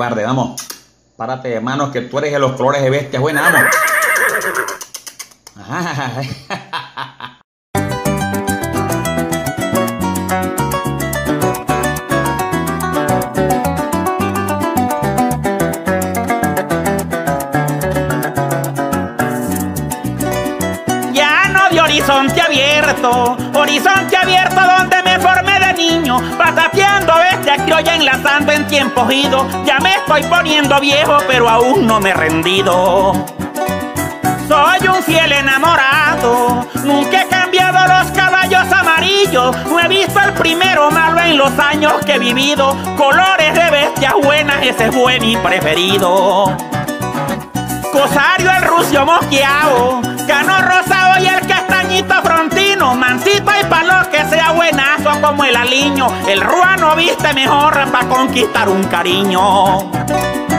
guarde, vamos. Párate de manos que tú eres de los colores de bestia buena, vamos. horizonte abierto, horizonte abierto donde me formé de niño, patateando bestia criolla enlazando en tiempos idos. Ya me estoy poniendo viejo, pero aún no me he rendido. Soy un fiel enamorado, nunca he cambiado los caballos amarillos, no he visto el primero malo en los años que he vivido. Colores de bestias buenas, ese es buen y preferido. Cosario el rucio mosqueado, cano como el aliño, el ruano viste mejor para conquistar un cariño.